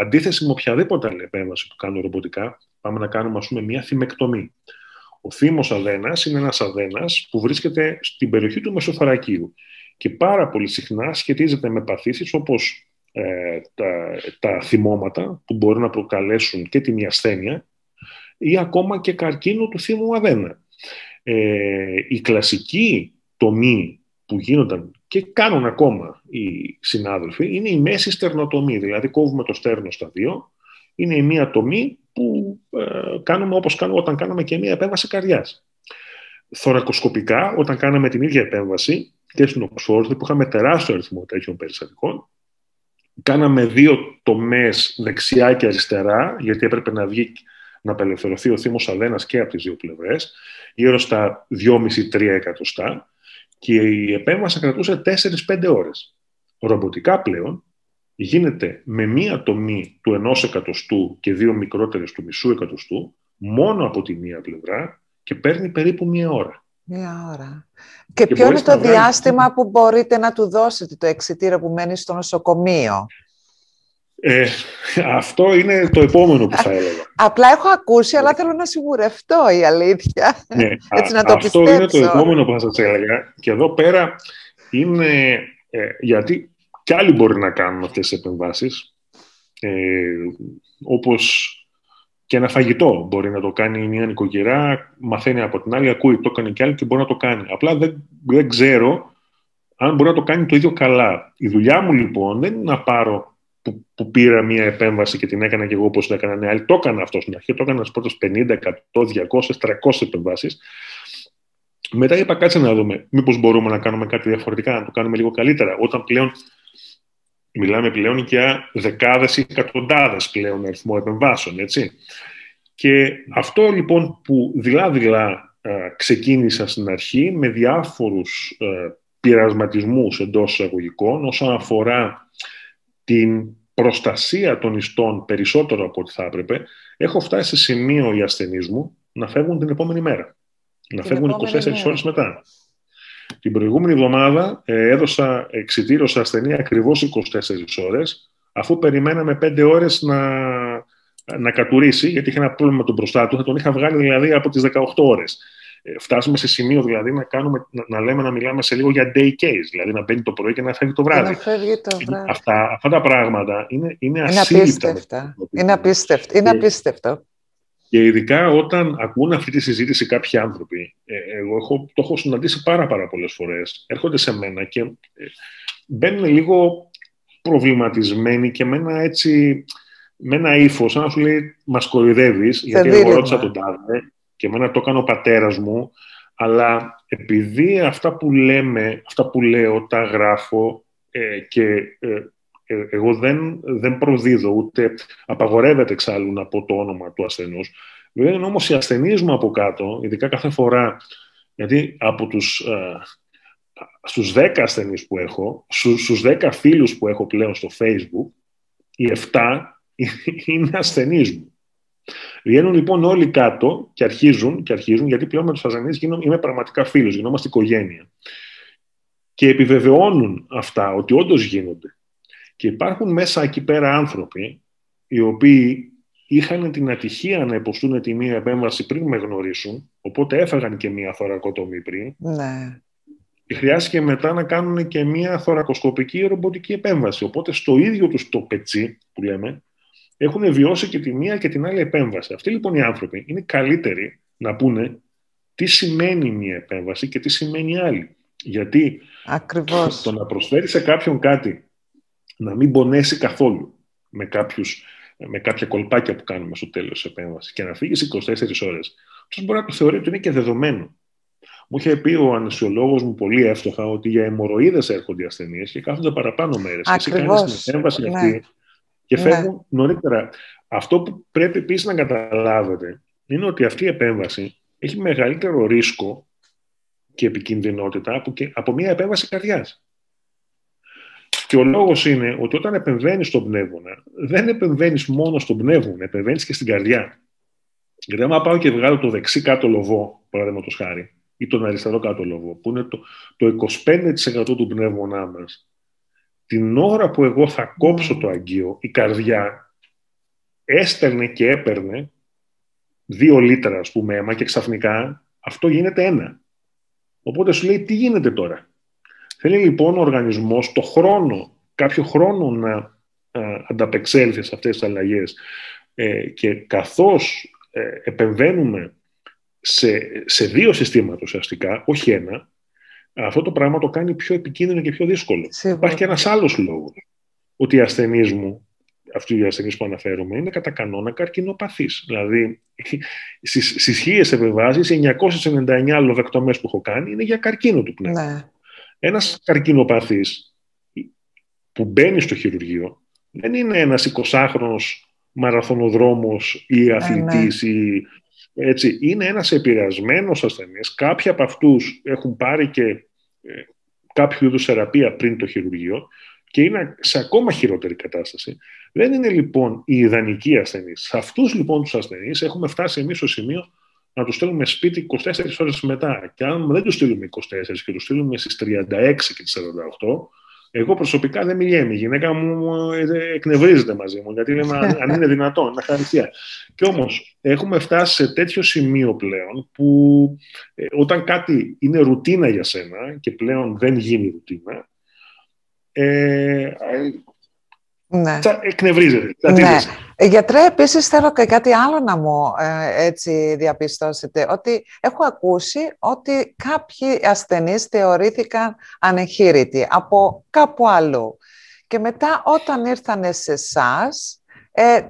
αντίθεση με οποιαδήποτε άλλη επέμβαση που κάνω ρομποτικά, πάμε να κάνουμε ας πούμε, μια θυμεκτομή. Ο θύμος αδένας είναι ένας αδένας που βρίσκεται στην περιοχή του μεσοθωρακίου και πάρα πολύ συχνά σχετίζεται με παθήσεις όπως ε, τα, τα θυμώματα που μπορεί να προκαλέσουν και τη ασθένεια ή ακόμα και καρκίνο του θύμου αδένα. Ε, η κλασική τομή που γίνονταν και κάνουν ακόμα οι συνάδελφοι είναι η μέση στερνοτομή, δηλαδή κόβουμε το στέρνο στα δύο. Είναι η μία τομή που ε, κάνουμε όπως κάνουμε όταν κάναμε και μια επέμβαση καρδιάς. Θωρακοσκοπικά, όταν κάναμε την ίδια επέμβαση και στην Οξφόρδη που είχαμε τεράστιο αριθμό τέτοιων περιστατικών, κάναμε δύο τομές δεξιά και αριστερά, γιατί έπρεπε να βγει να απελευθερωθεί ο θύμος αδένας και από τις δύο πλευρές, γύρω στα 2,5-3 εκατοστά, και η επέμβαση κρατούσε 4-5 ώρες. Ρομποτικά πλέον, γίνεται με μία τομή του ενός εκατοστού και δύο μικρότερες του μισού εκατοστού, μόνο από τη μία πλευρά και παίρνει περίπου μία ώρα. Μία ώρα. Και, ποιο είναι το διάστημα που μπορείτε να του δώσετε το εξιτήριο που μένει στο νοσοκομείο; Ε, αυτό είναι το επόμενο που θα έλεγα. Απλά έχω ακούσει, αλλά θέλω να σιγουρευτώ η αλήθεια. Ναι, Έτσι, να το αυτό είναι το επόμενο που θα σας έλεγα. Και εδώ πέρα είναι... Ε, γιατί και άλλοι μπορεί να κάνουν αυτές τις επεμβάσεις. Ε, όπως και ένα φαγητό μπορεί να το κάνει μια νοικοκυρά, μαθαίνει από την άλλη, ακούει, το έκανε και άλλη και μπορεί να το κάνει. Απλά δεν, δεν ξέρω αν μπορεί να το κάνει το ίδιο καλά. Η δουλειά μου λοιπόν δεν είναι να πάρω που, που πήρα μια επέμβαση και την έκανα και εγώ όπως την έκανα άλλοι. Το έκανα αυτό στην αρχή, το έκανα στις πρώτες 50, 100, 200, 300 επεμβάσεις. Μετά είπα κάτσε να δούμε μήπως μπορούμε να κάνουμε κάτι διαφορετικά, να το κάνουμε λίγο καλύτερα. Όταν πλέον Μιλάμε πλέον για δεκάδες ή εκατοντάδες πλέον αριθμό επεμβάσεων, έτσι. Και αυτό λοιπόν που δειλά-δειλά ξεκίνησα στην αρχή με διάφορους ε, πειρασματισμούς εντός εισαγωγικών όσον αφορά την προστασία των ιστών περισσότερο από ό,τι θα έπρεπε, έχω φτάσει σε σημείο οι ασθενείς μου να φεύγουν την επόμενη μέρα. Να φεύγουν 24 ώρες μετά. Την προηγούμενη εβδομάδα ε, έδωσα εξιτήριο σε ασθενή ακριβώς 24 ώρες, αφού περιμέναμε 5 ώρες να, να κατουρίσει, γιατί είχε ένα πρόβλημα με τον μπροστά του, θα τον είχα βγάλει δηλαδή από τις 18 ώρες. Ε, φτάσουμε σε σημείο δηλαδή να, κάνουμε, να, να, λέμε να μιλάμε σε λίγο για day case, δηλαδή να μπαίνει το πρωί και να φεύγει το βράδυ. Να φεύγει το βράδυ. Αυτά, αυτά τα πράγματα είναι, είναι ασύλληπτα. Είναι απίστευτο. Είναι απίστευτο. Και ειδικά όταν ακούν αυτή τη συζήτηση κάποιοι άνθρωποι, ε, εγώ έχω, το έχω συναντήσει πάρα, πάρα πολλές φορές. Έρχονται σε μένα και ε, μπαίνουν λίγο προβληματισμένοι και με ένα έτσι. Με ένα ύφος, σαν να σου λέει, μας κοροϊδεύεις, γιατί εγώ ρώτησα τον τάδε και εμένα το έκανε ο πατέρας μου, αλλά επειδή αυτά που λέμε, αυτά που λέω, τα γράφω ε, και ε, ε, εγώ δεν, δεν προδίδω, ούτε απαγορεύεται εξάλλου να πω το όνομα του ασθενούς. Βέβαια όμως οι ασθενείς μου από κάτω, ειδικά κάθε φορά, γιατί από τους, στους 10 ασθενείς που έχω, στους, στους 10 φίλους που έχω πλέον στο Facebook, οι 7 είναι ασθενείς μου. Βγαίνουν λοιπόν όλοι κάτω και αρχίζουν, και αρχίζουν γιατί πλέον με τους ασθενείς είμαι πραγματικά φίλος, γινόμαστε οικογένεια. Και επιβεβαιώνουν αυτά ότι όντως γίνονται. Και υπάρχουν μέσα εκεί πέρα άνθρωποι οι οποίοι είχαν την ατυχία να υποστούν τη μία επέμβαση πριν με γνωρίσουν, οπότε έφαγαν και μία θωρακοτομή πριν. Ναι. Και χρειάστηκε μετά να κάνουν και μία θωρακοσκοπική ρομποτική επέμβαση. Οπότε στο ίδιο τους το πετσί που λέμε, έχουν βιώσει και τη μία και την άλλη επέμβαση. Αυτοί λοιπόν οι άνθρωποι είναι καλύτεροι να πούνε τι σημαίνει μία επέμβαση και τι σημαίνει άλλη. Γιατί Ακριβώς. το να προσφέρει σε κάποιον κάτι να μην πονέσει καθόλου με, κάποιους, με κάποια κολπάκια που κάνουμε στο τέλος της επέμβασης και να φύγεις 24 ώρες, αυτός μπορεί να το θεωρεί ότι είναι και δεδομένο. Μου είχε πει ο ανεσιολόγο μου πολύ εύστοχα ότι για αιμορροίδε έρχονται οι ασθενείς και κάθονται παραπάνω μέρες. Και εσύ κάνεις την επέμβαση ναι. αυτή και ναι. φεύγουν ναι. νωρίτερα. Αυτό που πρέπει επίσης να καταλάβετε είναι ότι αυτή η επέμβαση έχει μεγαλύτερο ρίσκο και επικινδυνότητα από, και, από μια επέμβαση καρδιάς. Και ο λόγος είναι ότι όταν επεμβαίνεις στον πνεύμονα, δεν επεμβαίνεις μόνο στον πνεύμονα, επεμβαίνεις και στην καρδιά. Γιατί άμα πάω και βγάλω το δεξί κάτω λοβό, παραδείγματος χάρη, ή τον αριστερό κάτω λοβό, που είναι το, το 25% του πνεύμονά μας, την ώρα που εγώ θα κόψω το αγκείο, η καρδιά έστερνε και έπαιρνε δύο λίτρα, ας πούμε, αίμα και ξαφνικά αυτό γίνεται ένα. Οπότε σου λέει τι γίνεται τώρα; Θέλει λοιπόν ο οργανισμός το χρόνο, κάποιο χρόνο να α, ανταπεξέλθει σε αυτές τις αλλαγές ε, και καθώς ε, επεμβαίνουμε σε, σε δύο συστήματα ουσιαστικά, όχι ένα, αυτό το πράγμα το κάνει πιο επικίνδυνο και πιο δύσκολο. Σίγουρα. Υπάρχει και ένας άλλος λόγος. Ότι οι ασθενείς μου, αυτοί οι ασθενείς που αναφέρομαι, είναι κατά κανόνα καρκινοπαθείς. Δηλαδή, στις χίλιες επεμβάσεις, οι 999 λοβεκτομές που έχω κάνει είναι για καρκίνο του πνεύμα. Ναι. Ένας καρκινοπαθής που μπαίνει στο χειρουργείο δεν είναι ένας 20χρονο μαραθωνοδρόμος ή αθλητής ε, ναι. ή έτσι, είναι ένας επηρεασμένος ασθενής. Κάποιοι από αυτούς έχουν πάρει και ε, κάποιο είδους θεραπεία πριν το χειρουργείο και είναι σε ακόμα χειρότερη κατάσταση. Δεν είναι λοιπόν οι ιδανικοί ασθενείς. Σε αυτούς λοιπόν τους ασθενείς έχουμε φτάσει εμείς στο σημείο να τους στέλνουμε σπίτι 24 ώρες μετά. Και αν δεν τους στείλουμε 24 και τους στείλουμε στις 36 και τις 48, εγώ προσωπικά δεν μιλιέμαι. Η γυναίκα μου ε, εκνευρίζεται μαζί μου, γιατί λέμε αν είναι δυνατόν, είναι χαριστία. Και όμως έχουμε φτάσει σε τέτοιο σημείο πλέον που ε, όταν κάτι είναι ρουτίνα για σένα και πλέον δεν γίνει ρουτίνα, ε, ναι. εκνευρίζεται. Ναι. Γιατρέ, επίσης θέλω και κάτι άλλο να μου ε, έτσι διαπιστώσετε, ότι έχω ακούσει ότι κάποιοι ασθενείς θεωρήθηκαν ανεχείρητοι από κάπου αλλού. Και μετά όταν ήρθαν σε εσάς, ε,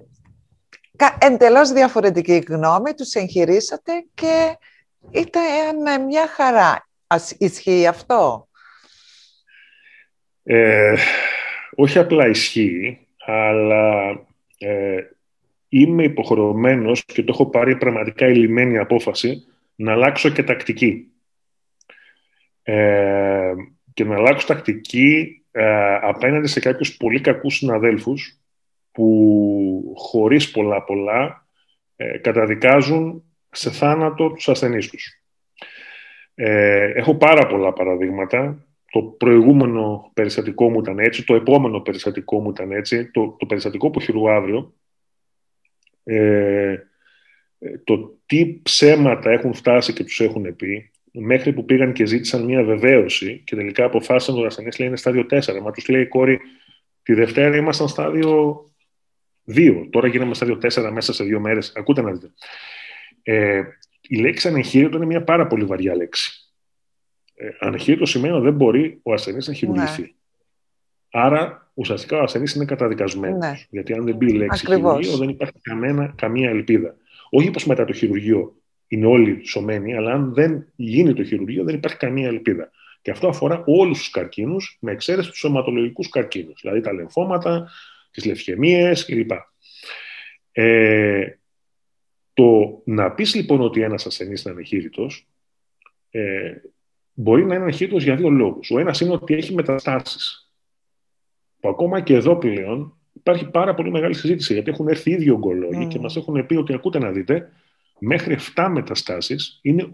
εντελώς διαφορετική γνώμη, τους εγχειρήσατε και ήταν μια χαρά. Ας ισχύει αυτό; Ε, όχι απλά ισχύει, αλλά ε, είμαι υποχρεωμένος και το έχω πάρει πραγματικά ηλυμένη απόφαση να αλλάξω και τακτική. Ε, και να αλλάξω τακτική ε, απέναντι σε κάποιους πολύ κακούς συναδέλφους που χωρίς πολλά πολλά ε, καταδικάζουν σε θάνατο τους ασθενείς τους. Ε, έχω πάρα πολλά παραδείγματα το προηγούμενο περιστατικό μου ήταν έτσι, το επόμενο περιστατικό μου ήταν έτσι, το, το περιστατικό που χειρού αύριο, ε, το τι ψέματα έχουν φτάσει και τους έχουν πει, μέχρι που πήγαν και ζήτησαν μια βεβαίωση και τελικά αποφάσισαν ότι ο ασθενής λέει είναι στάδιο 4, μα τους λέει η κόρη τη Δευτέρα ήμασταν στάδιο 2, τώρα γίναμε στάδιο 4 μέσα σε δύο μέρες, ακούτε να δείτε. Ε, η λέξη ανεγχείρητο είναι μια πάρα πολύ βαριά λέξη ε, σημαίνει ότι δεν μπορεί ο ασθενής να χειρουργηθεί. Ναι. Άρα, ουσιαστικά ο ασθενής είναι καταδικασμένος. Ναι. Γιατί αν δεν μπει η λέξη χειρουργείο, δεν υπάρχει καμία ελπίδα. Όχι πως μετά το χειρουργείο είναι όλοι σωμένοι, αλλά αν δεν γίνει το χειρουργείο δεν υπάρχει καμία ελπίδα. Και αυτό αφορά όλους τους καρκίνους, με εξαίρεση τους σωματολογικούς καρκίνους, δηλαδή τα λεμφώματα, τις λευχαιμίες κλπ. Ε, το να πεις λοιπόν ότι ένας ασθενής είναι ανεχείρητος, ε, μπορεί να είναι ανεχείρητο για δύο λόγους. Ο ένας είναι ότι έχει μεταστάσεις. Που ακόμα και εδώ πλέον υπάρχει πάρα πολύ μεγάλη συζήτηση, γιατί έχουν έρθει ίδιοι ογκολόγοι mm. και μας έχουν πει ότι ακούτε να δείτε, μέχρι 7 μεταστάσεις είναι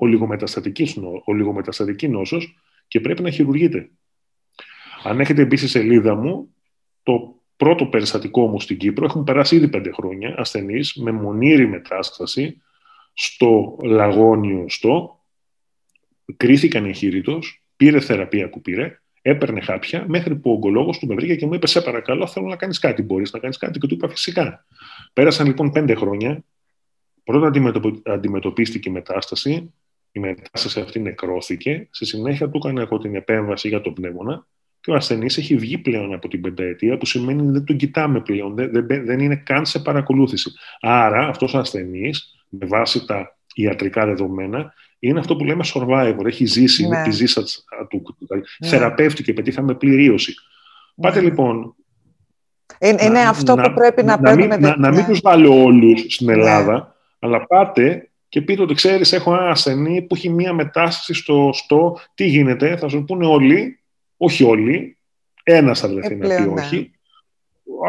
ολιγομεταστατική νόσος και πρέπει να χειρουργείτε. Αν έχετε μπει στη σελίδα μου, το πρώτο περιστατικό μου στην Κύπρο έχουν περάσει ήδη πέντε χρόνια ασθενείς με μονήρη μετάσταση στο λαγόνιο στο, κρίθηκαν εγχείρητο, πήρε θεραπεία που πήρε, έπαιρνε χάπια, μέχρι που ο ογκολόγος του με βρήκε και μου είπε: Σε παρακαλώ, θέλω να κάνεις κάτι. Μπορείς να κάνεις κάτι. Και του είπα: Φυσικά. Πέρασαν λοιπόν πέντε χρόνια. Πρώτα αντιμετωπίστηκε η μετάσταση. Η μετάσταση αυτή νεκρώθηκε. Στη συνέχεια του έκανα εγώ την επέμβαση για τον πνεύμονα και ο ασθενής έχει βγει πλέον από την πενταετία, που σημαίνει ότι δεν τον κοιτάμε πλέον, δεν, δεν είναι καν σε παρακολούθηση. Άρα αυτός ο ασθενής, με βάση τα ιατρικά δεδομένα, είναι αυτό που λέμε survivor. Έχει ζήσει, ναι. τη ζήσα του. Ναι. Θεραπεύτηκε, πετύχαμε πληρίωση. Ναι. Πάτε λοιπόν. Είναι, να, αυτό που πρέπει να, να παίρνουμε. Να, να, μην τους βάλω όλους στην ναι. Ελλάδα, αλλά πάτε και πείτε ότι ξέρεις, έχω ένα ασθενή που έχει μία μετάσταση στο, στο τι γίνεται. Θα σου πούνε όλοι όχι όλοι. Ένας θα βρεθεί να πει ναι. όχι.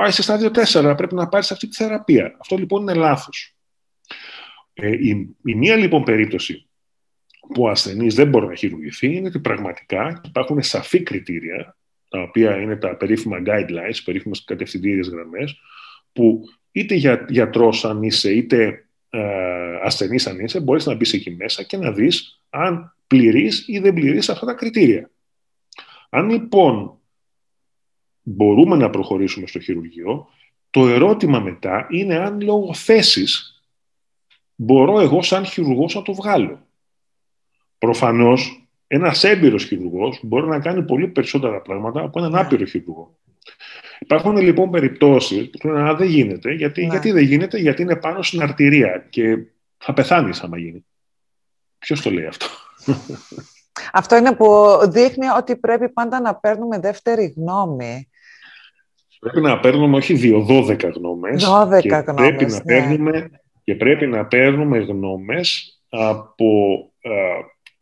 Α, είσαι στα 2-4, πρέπει να πάρεις αυτή τη θεραπεία. Αυτό λοιπόν είναι λάθος. Ε, η, η μία λοιπόν περίπτωση που ο ασθενής δεν μπορεί να χειρουργηθεί είναι ότι πραγματικά υπάρχουν σαφή κριτήρια, τα οποία είναι τα περίφημα guidelines, περίφημες κατευθυντήριες γραμμές, που είτε για γιατρός αν είσαι, είτε ε, ασθενής αν είσαι, μπορείς να μπεις εκεί μέσα και να δεις αν πληρείς ή δεν πληρείς αυτά τα κριτήρια. Αν λοιπόν μπορούμε να προχωρήσουμε στο χειρουργείο, το ερώτημα μετά είναι αν λόγω θέσης μπορώ εγώ σαν χειρουργός να το βγάλω. Προφανώς, ένας έμπειρος χειρουργός μπορεί να κάνει πολύ περισσότερα πράγματα από έναν ναι. άπειρο χειρουργό. Υπάρχουν λοιπόν περιπτώσεις που λένε δεν γίνεται. Γιατί, ναι. γιατί δεν γίνεται, γιατί είναι πάνω στην αρτηρία και θα πεθάνεις άμα γίνει. Ποιος το λέει αυτό; Αυτό είναι που δείχνει ότι πρέπει πάντα να παίρνουμε δεύτερη γνώμη. Πρέπει να παίρνουμε όχι δύο, δώδεκα γνώμες. Δώδεκα γνώμες, πρέπει να ναι. παίρνουμε, Και πρέπει να παίρνουμε γνώμες από α,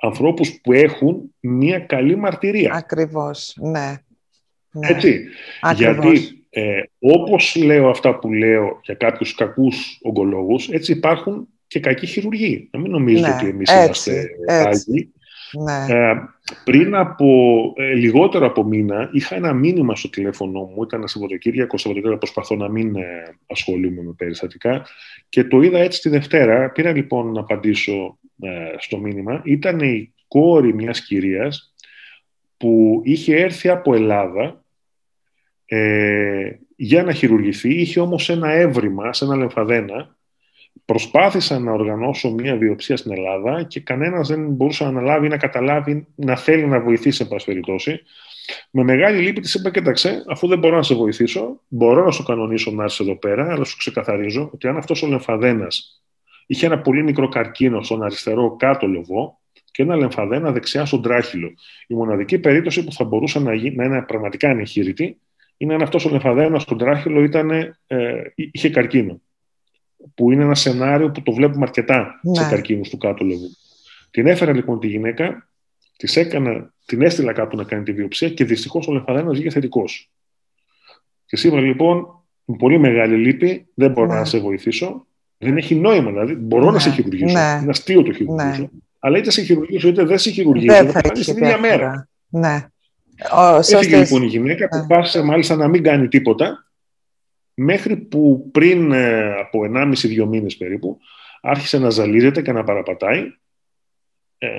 ανθρώπους που έχουν μια καλή μαρτυρία. Ακριβώς, ναι. ναι. Έτσι. Γιατί ε, όπως λέω αυτά που λέω για κάποιους κακούς ογκολόγους, έτσι υπάρχουν και κακοί χειρουργοί. Να μην νομίζετε ναι, ότι εμείς είμαστε άγιοι. Ναι. Ε, πριν από ε, λιγότερο από μήνα είχα ένα μήνυμα στο τηλέφωνο μου, ήταν Σαββατοκύριακο, Σαββατοκύριακο προσπαθώ να μην ε, ασχολούμαι με περιστατικά και το είδα έτσι τη Δευτέρα. Πήρα λοιπόν να απαντήσω ε, στο μήνυμα. Ήταν η κόρη μιας κυρίας που είχε έρθει από Ελλάδα ε, για να χειρουργηθεί, είχε όμως ένα έβριμα σε ένα λεμφαδένα Προσπάθησα να οργανώσω μια βιοψία στην Ελλάδα και κανένας δεν μπορούσε να αναλάβει ή να καταλάβει να θέλει να βοηθήσει, εν πάση περιπτώσει. Με μεγάλη λύπη της είπα: Κοίταξε, αφού δεν μπορώ να σε βοηθήσω, μπορώ να σου κανονίσω να έρθει εδώ πέρα, αλλά σου ξεκαθαρίζω ότι αν αυτός ο λεμφαδένας είχε ένα πολύ μικρό καρκίνο στον αριστερό κάτω λοβό και ένα λεμφαδένα δεξιά στον τράχυλο. Η μοναδική περίπτωση που θα μπορούσε να, να είναι πραγματικά ανεχείρητη είναι αν αυτός ο λεμφαδένας στον τράχυλο ήταν, ε, είχε καρκίνο που είναι ένα σενάριο που το βλέπουμε αρκετά ναι. σε καρκίνους του κάτω λογού. Την έφερα λοιπόν τη γυναίκα, της έκανα, την έστειλα κάπου να κάνει τη βιοψία και δυστυχώς ο λεμφαδένας βγήκε θετικός. Τη είπα λοιπόν, με πολύ μεγάλη λύπη, δεν μπορώ ναι. να σε βοηθήσω. Δεν έχει νόημα, δηλαδή. Μπορώ ναι. να σε χειρουργήσω. Ναι. Είναι αστείο το χειρουργήσω. Ναι. Αλλά είτε σε χειρουργήσω είτε δεν σε χειρουργήσω. Δεν θα έχει την ίδια μέρα. Ναι. Έφυγε λοιπόν η γυναίκα, ναι. αποφάσισε μάλιστα να μην κάνει τίποτα μέχρι που πριν ε, από 1,5-2 μήνες περίπου άρχισε να ζαλίζεται και να παραπατάει. Ε,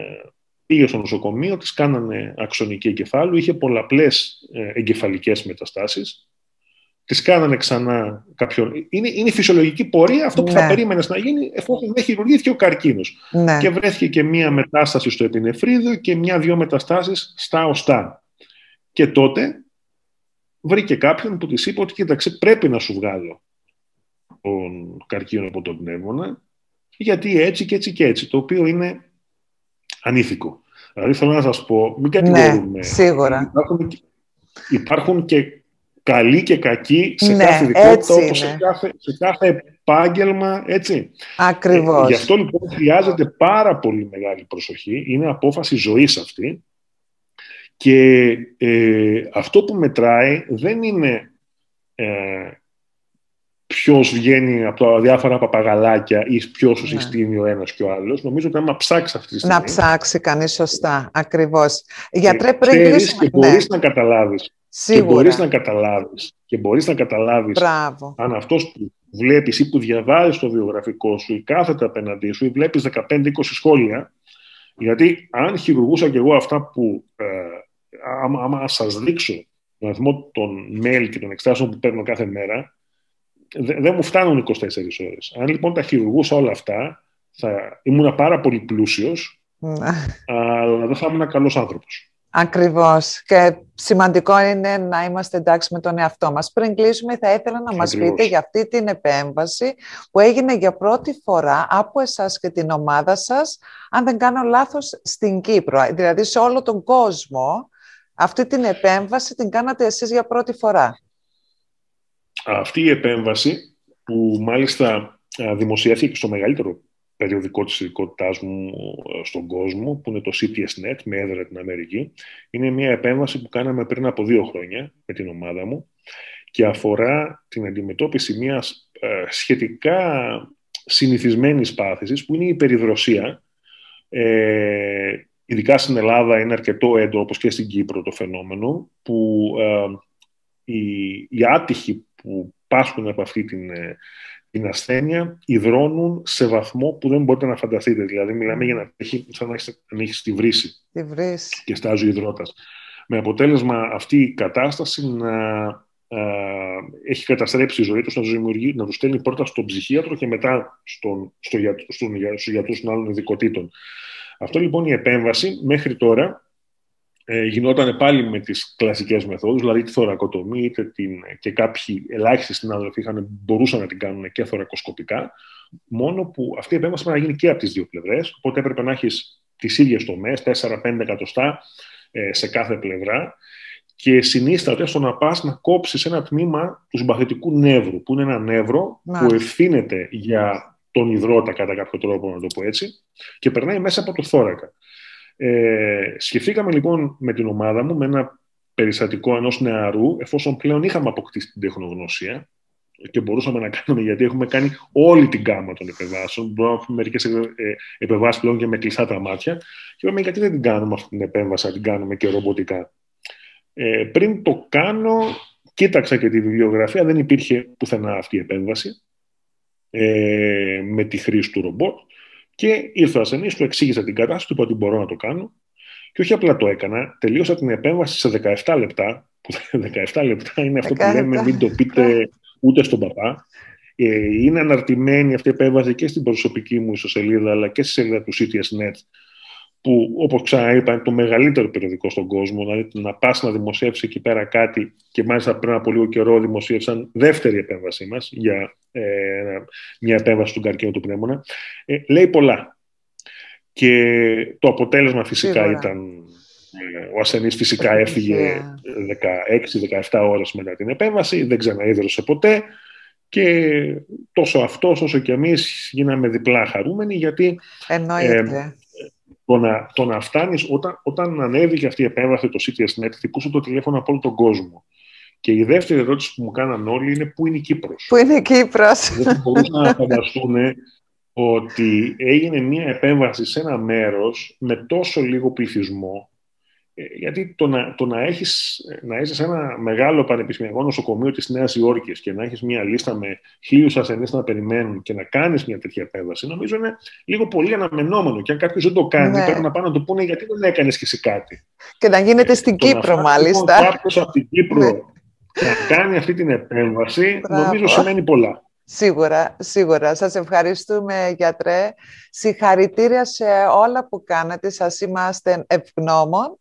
πήγε στο νοσοκομείο, της κάνανε αξονική εγκεφάλου, είχε πολλαπλές ε, εγκεφαλικές μεταστάσεις. Της κάνανε ξανά κάποιον... Είναι, είναι η φυσιολογική πορεία αυτό που θα ναι. περίμενες να γίνει εφόσον δεν χειρουργήθηκε ο καρκίνος. Ναι. Και βρέθηκε και μία μετάσταση στο επινεφρίδιο και μία-δυο μεταστάσεις στα οστά. Και τότε βρήκε κάποιον που της είπε ότι κοίταξε πρέπει να σου βγάλω τον καρκίνο από τον πνεύμονα γιατί έτσι και έτσι και έτσι, το οποίο είναι ανήθικο. Δηλαδή θέλω να σας πω, μην Ναι, κατηγορούμε. σίγουρα. Υπάρχουν, υπάρχουν και καλοί και κακοί σε Ναι, κάθε ειδικότητα, έτσι όπως σε είναι. κάθε, σε κάθε επάγγελμα, έτσι. Ακριβώς. Ε, γι' αυτό λοιπόν χρειάζεται πάρα πολύ μεγάλη προσοχή. Είναι απόφαση ζωής αυτή. Και ε, αυτό που μετράει δεν είναι ε, ποιος βγαίνει από τα διάφορα παπαγαλάκια ή ποιος σου Ναι. συστήνει ο ένας και ο άλλος. Νομίζω ότι άμα ψάξει αυτή τη στιγμή... Να ψάξει κανείς σωστά. Ακριβώς. Γιατρέ, ε, πριν ξέρεις κλείσουμε... και μπορείς να καταλάβεις. Και σίγουρα. μπορείς να καταλάβεις. Και μπορείς να καταλάβεις Μπράβο. αν αυτός που βλέπεις ή που διαβάζεις το βιογραφικό σου ή κάθεται απέναντί σου ή βλέπεις 15-20 σχόλια, γιατί αν χειρουργούσα κι εγώ αυτά που ε, άμα, άμα σας δείξω τον αριθμό των mail και των εξτάσεων που παίρνω κάθε μέρα, δε- δεν μου φτάνουν 24 ώρες. Αν λοιπόν τα χειρουργούσα όλα αυτά, θα ήμουν πάρα πολύ πλούσιος, Ναι. αλλά δεν θα ήμουν καλός άνθρωπος. Ακριβώς. Και σημαντικό είναι να είμαστε εντάξει με τον εαυτό μας. Πριν κλείσουμε, θα ήθελα να μας Ακριβώς. πείτε για αυτή την επέμβαση που έγινε για πρώτη φορά από εσάς και την ομάδα σας, αν δεν κάνω λάθος, στην Κύπρο. Δηλαδή σε όλο τον κόσμο, αυτή την επέμβαση την κάνατε εσείς για πρώτη φορά. Αυτή η επέμβαση που μάλιστα α, δημοσιεύθηκε στο μεγαλύτερο περιοδικό της ειδικότητάς μου ε, στον κόσμο, που είναι το CTS.net με έδρα την Αμερική, είναι μια επέμβαση που κάναμε πριν από δύο χρόνια με την ομάδα μου και αφορά την αντιμετώπιση μιας ε, σχετικά συνηθισμένης πάθησης που είναι η περιδροσία. Ε, ειδικά στην Ελλάδα είναι αρκετό έντονο, όπως και στην Κύπρο το φαινόμενο, που ε, οι, οι άτυχοι που πάσχουν από αυτή την, ε, την ασθένεια υδρώνουν σε βαθμό που δεν μπορείτε να φανταστείτε. Δηλαδή, μιλάμε για να έχει, σαν να έχεις, να έχεις τη βρύση Τη βρύση. και στάζει ο υδρότας. Με αποτέλεσμα αυτή η κατάσταση να α, έχει καταστρέψει τη ζωή τους, να τους, δημιουργεί, να τους στέλνει πρώτα στον ψυχίατρο και μετά στον, στο, για- στον, για- στους γιατρούς των άλλων ειδικοτήτων. Αυτό λοιπόν η επέμβαση μέχρι τώρα ε, γινόταν πάλι με τις κλασικές μεθόδους, δηλαδή τη θωρακοτομή είτε την, και κάποιοι ελάχιστοι συνάδελφοι είχαν, μπορούσαν να την κάνουν και θωρακοσκοπικά, μόνο που αυτή η επέμβαση πρέπει να γίνει και από τις δύο πλευρές, οπότε έπρεπε να έχεις τις ίδιες τομές, 4-5 εκατοστά ε, σε κάθε πλευρά και συνίσταται στο να πας να κόψεις ένα τμήμα του συμπαθητικού νεύρου, που είναι ένα νεύρο Μάλιστα. που ευθύνεται για τον υδρότα κατά κάποιο τρόπο, να το πω έτσι, και περνάει μέσα από το θώρακα. Ε, σκεφτήκαμε λοιπόν με την ομάδα μου, με ένα περιστατικό ενός νεαρού, εφόσον πλέον είχαμε αποκτήσει την τεχνογνωσία και μπορούσαμε να κάνουμε, γιατί έχουμε κάνει όλη την γάμα των επεμβάσεων. Μπορούμε να έχουμε μερικές επεμβάσεις πλέον και με κλειστά τα μάτια. Και είπαμε, γιατί δεν την κάνουμε αυτή την επέμβαση, να την κάνουμε και ρομποτικά; Ε, πριν το κάνω, κοίταξα και τη βιβλιογραφία, δεν υπήρχε πουθενά αυτή η επέμβαση ε, με τη χρήση του ρομπότ. Και ήρθε ο ασθενής, του εξήγησα την κατάσταση, του είπα ότι μπορώ να το κάνω. Και όχι απλά το έκανα, τελείωσα την επέμβαση σε 17 λεπτά. Που 17 λεπτά είναι αυτό που 17 λέμε, μην το πείτε ούτε στον παπά. Ε, είναι αναρτημένη αυτή η επέμβαση και στην προσωπική μου ιστοσελίδα, αλλά και στη σελίδα του CTS.net, που όπως ξαναείπα είναι το μεγαλύτερο περιοδικό στον κόσμο, δηλαδή να πας να δημοσιεύσεις εκεί πέρα κάτι και μάλιστα πριν από λίγο καιρό δημοσίευσαν δεύτερη επέμβασή μας για ε, μια επέμβαση του καρκίνου του πνεύμονα, ε, λέει πολλά. Και το αποτέλεσμα φυσικά Σίγουρα. ήταν ε, ο ασθενής φυσικά έφυγε 16-17 ώρες μετά την επέμβαση, δεν ξαναείδρωσε ποτέ και τόσο αυτός όσο και εμείς γίναμε διπλά χαρούμενοι γιατί Εννοείται. Το να, το να φτάνεις, όταν, όταν ανέβηκε αυτή η επέμβαση το CTS.net, χτυπούσε το τηλέφωνο από όλο τον κόσμο. Και η δεύτερη ερώτηση που μου κάναν όλοι είναι πού είναι η Κύπρος. Πού είναι η Κύπρος; Δεν μπορούσαν να φανταστούν ότι έγινε μια επέμβαση σε ένα μέρος με τόσο λίγο πληθυσμό ε, γιατί το να, το να, έχεις, να είσαι σε ένα μεγάλο πανεπιστημιακό νοσοκομείο της Νέας Υόρκης και να έχεις μια λίστα με χίλιους ασθενείς να περιμένουν και να κάνεις μια τέτοια επέμβαση, νομίζω είναι λίγο πολύ αναμενόμενο. Και αν κάποιος δεν το κάνει, Ναι. πρέπει να πάει να το πούνε γιατί δεν έκανες και εσύ κάτι; Και να γίνεται στην Το να Κύπρο, φτάσει, λοιπόν, μάλιστα. κάποιος από την Κύπρο να κάνει αυτή την επέμβαση, Μπράβο. νομίζω σημαίνει πολλά. Σίγουρα, σίγουρα. Σας ευχαριστούμε, γιατρέ. Συγχαρητήρια σε όλα που κάνετε. Σας είμαστε ευγνώμων.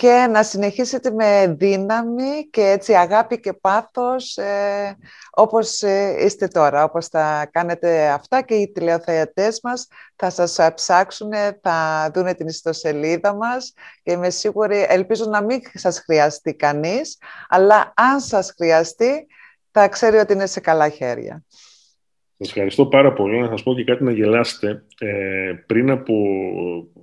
Και να συνεχίσετε με δύναμη και έτσι αγάπη και πάθος ε, όπως ε, είστε τώρα, όπως θα κάνετε αυτά και οι τηλεοθεατές μας θα σας ψάξουν, θα δουν την ιστοσελίδα μας και είμαι σίγουρη, ελπίζω να μην σας χρειαστεί κανείς, αλλά αν σας χρειαστεί θα ξέρει ότι είναι σε καλά χέρια. Σας ευχαριστώ πάρα πολύ. Να σας πω και κάτι να γελάσετε. Ε, πριν από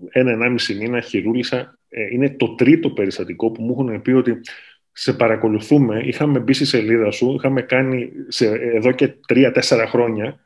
ένα-ενάμιση μήνα χειρούλησα. Ε, είναι το τρίτο περιστατικό που μου έχουν πει ότι σε παρακολουθούμε. Είχαμε μπει στη σελίδα σου, είχαμε κάνει σε, εδώ και τρία-τέσσερα χρόνια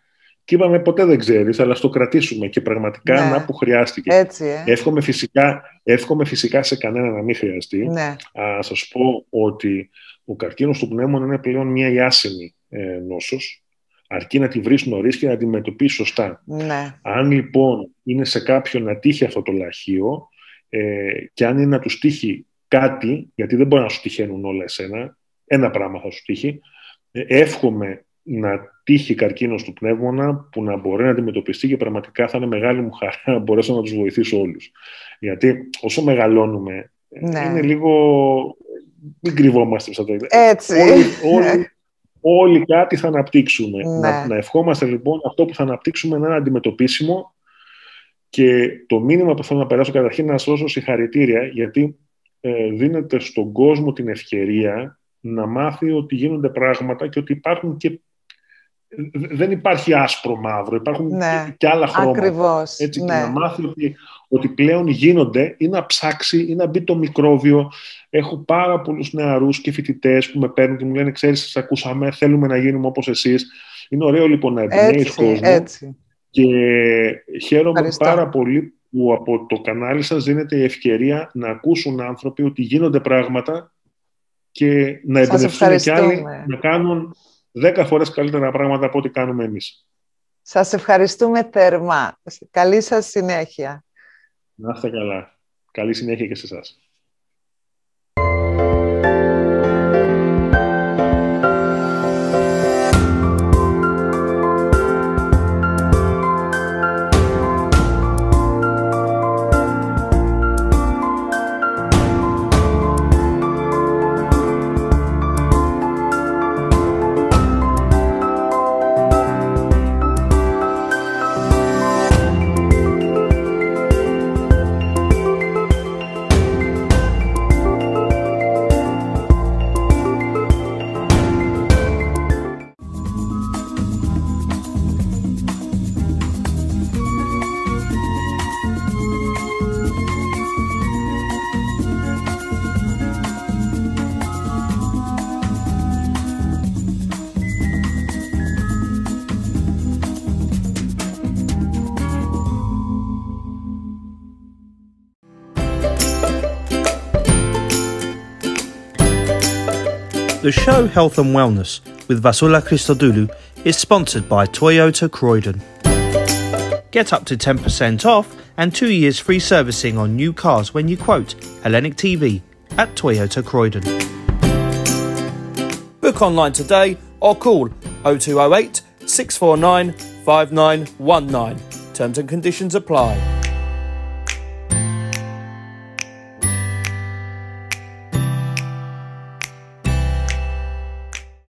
και είπαμε ποτέ δεν ξέρεις, αλλά στο κρατήσουμε και πραγματικά ναι. να που χρειάστηκε. Έτσι, ε. εύχομαι, φυσικά, εύχομαι φυσικά σε κανένα να μην χρειαστεί. Ναι. Α, σας πω ότι ο καρκίνος του πνεύμονα είναι πλέον μια ιάσιμη ε, νόσος αρκεί να τη βρεις νωρίς και να τη αντιμετωπίσεις σωστά. Ναι. Αν λοιπόν είναι σε κάποιον να τύχει αυτό το λαχείο ε, και αν είναι να τους τύχει κάτι, γιατί δεν μπορεί να σου τυχαίνουν όλα εσένα, ένα πράγμα θα σου τύχει, ε, εύχομαι να τύχει καρκίνος του πνεύμονα που να μπορεί να αντιμετωπιστεί και πραγματικά θα είναι μεγάλη μου χαρά να μπορέσω να τους βοηθήσω όλους. Γιατί όσο μεγαλώνουμε, ναι. είναι λίγο... Μην κρυβόμαστε στα Έτσι. όλοι, όλοι κάτι θα αναπτύξουμε. Ναι. Να, να ευχόμαστε λοιπόν αυτό που θα αναπτύξουμε να είναι αντιμετωπίσιμο και το μήνυμα που θέλω να περάσω καταρχήν να σας δώσω συγχαρητήρια γιατί ε, δίνεται στον κόσμο την ευκαιρία να μάθει ότι γίνονται πράγματα και ότι υπάρχουν και δεν υπάρχει άσπρο μαύρο, υπάρχουν ναι, και, άλλα χρώματα. Ακριβώς, έτσι, ναι. Και να μάθει ότι, ότι πλέον γίνονται ή να ψάξει ή να μπει το μικρόβιο. Έχω πάρα πολλούς νεαρούς και φοιτητές που με παίρνουν και μου λένε «Ξέρεις, σας ακούσαμε, θέλουμε να γίνουμε όπως εσείς». Είναι ωραίο λοιπόν να εμπνέεις κόσμο. Έτσι. Και χαίρομαι πάρα πολύ που από το κανάλι σας δίνεται η ευκαιρία να ακούσουν άνθρωποι ότι γίνονται πράγματα και να εμπνευστούν και άλλοι να κάνουν δέκα φορές καλύτερα πράγματα από ό,τι κάνουμε εμείς. Σας ευχαριστούμε θερμά. Καλή σας συνέχεια. Να είστε καλά. Καλή συνέχεια και σε εσάς. The show Health and Wellness with Vasula Christodoulou is sponsored by Toyota Croydon. Get up to 10% off and two years free servicing on new cars when you quote Hellenic TV at Toyota Croydon. Book online today or call 0208 649 5919. Terms and conditions apply.